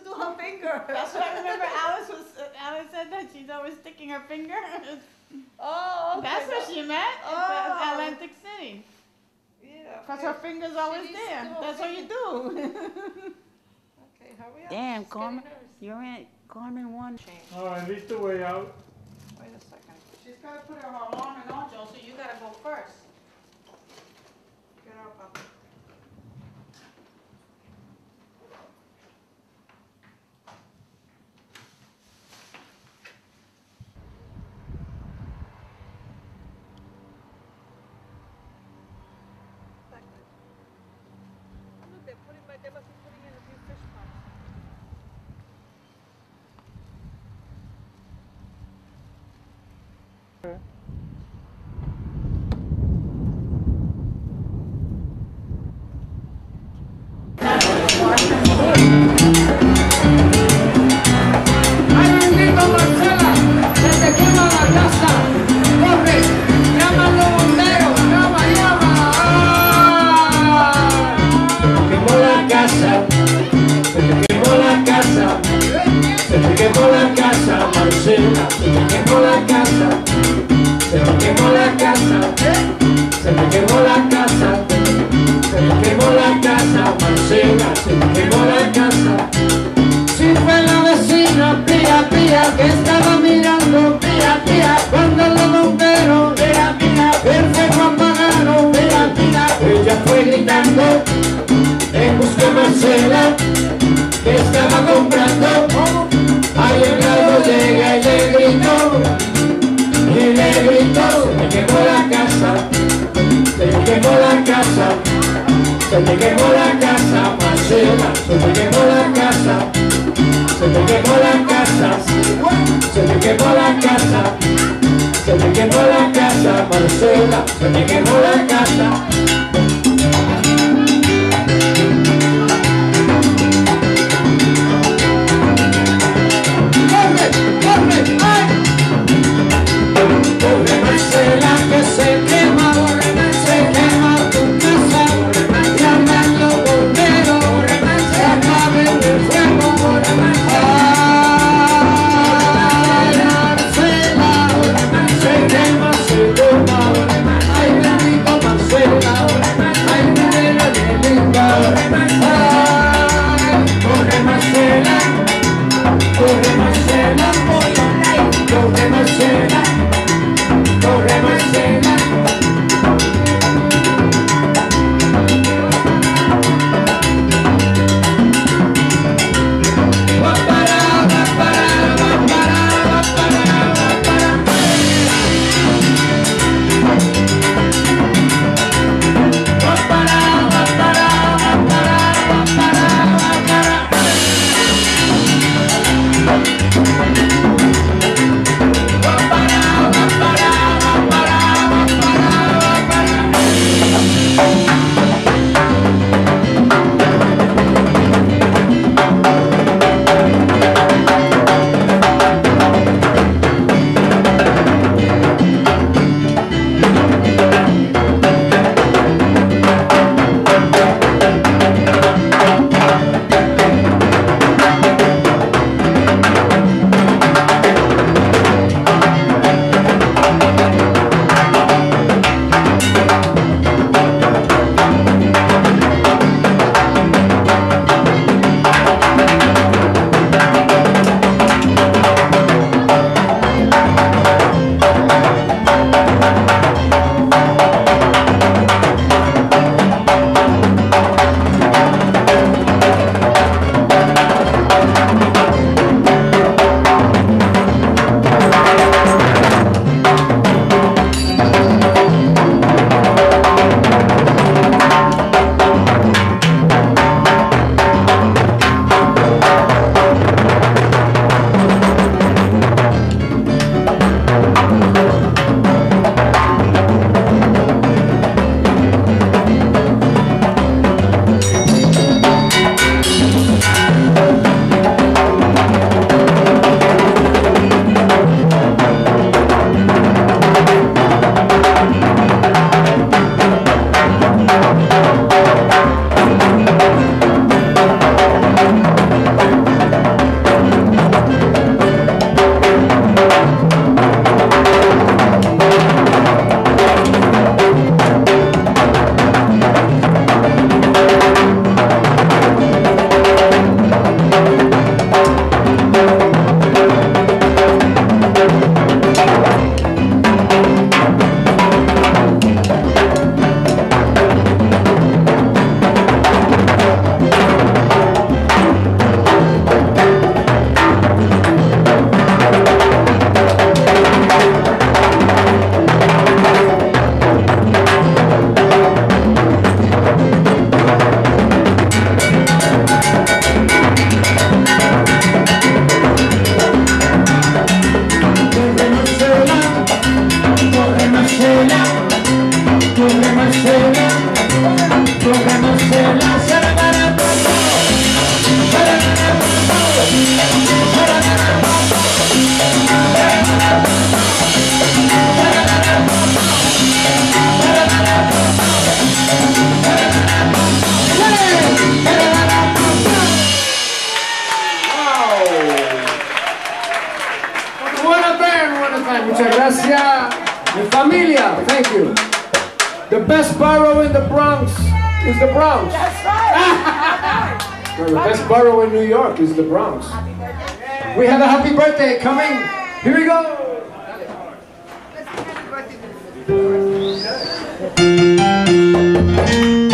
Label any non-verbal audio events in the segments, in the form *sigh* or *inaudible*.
to do her finger. That's what I remember Alice was, Alice said that she's always sticking her finger. *laughs* Oh, okay. That's what she meant, Oh. It's Atlantic City. Yeah. Cause her finger's always needs there, do her that's what you do. *laughs* Okay, hurry up. Damn, She's getting Carmen, you're in, Carmen won. All right, lead the way out. Wait a second. She's gotta put her arm in on, Joe, so you gotta go first. Get up, Papa. ¡Ay, casa, se me quemó la casa, Marcela, se me quemó la casa. Se me quemó la casa, se me quemó la casa, se me quemó la casa, Marcela, se me quemó la casa. Thank you. The best borough in the Bronx is the Bronx. That's right. *laughs* The best borough in New York is the Bronx. We have a happy birthday coming. Here we go. *laughs*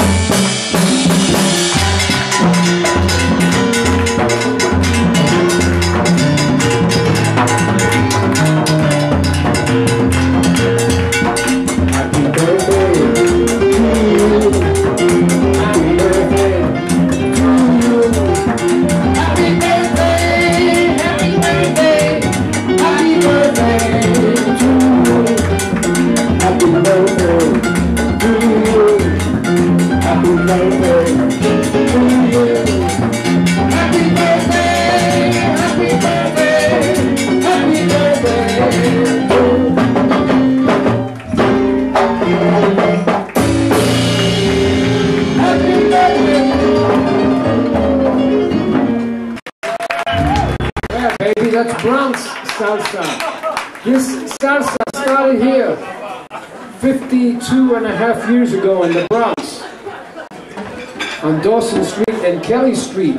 salsa. This salsa started here 52 and a half years ago in the Bronx on Dawson Street and Kelly Street.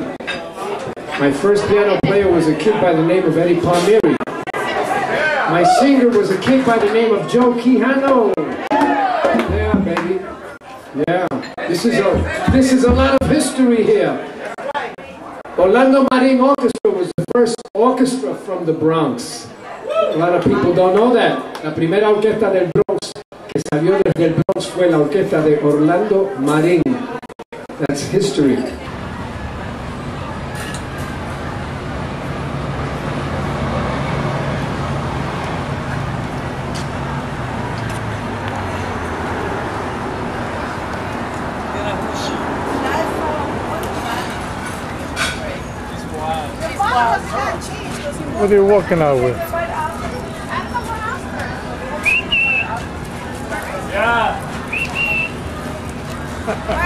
My first piano player was a kid by the name of Eddie Palmieri. My singer was a kid by the name of Joe Quijano. Yeah, baby. Yeah. This is a this is a lot of history here. Orlando Marin Orchestra was the first orchestra from the Bronx. A lot of people don't know that. La primera orquesta del Bronx que salió desde el Bronx fue la orquesta de Orlando Marin. That's history. The bottom was not changed, because he What are you walking out with? Right out. I don't know what Oscar. Yeah. *laughs*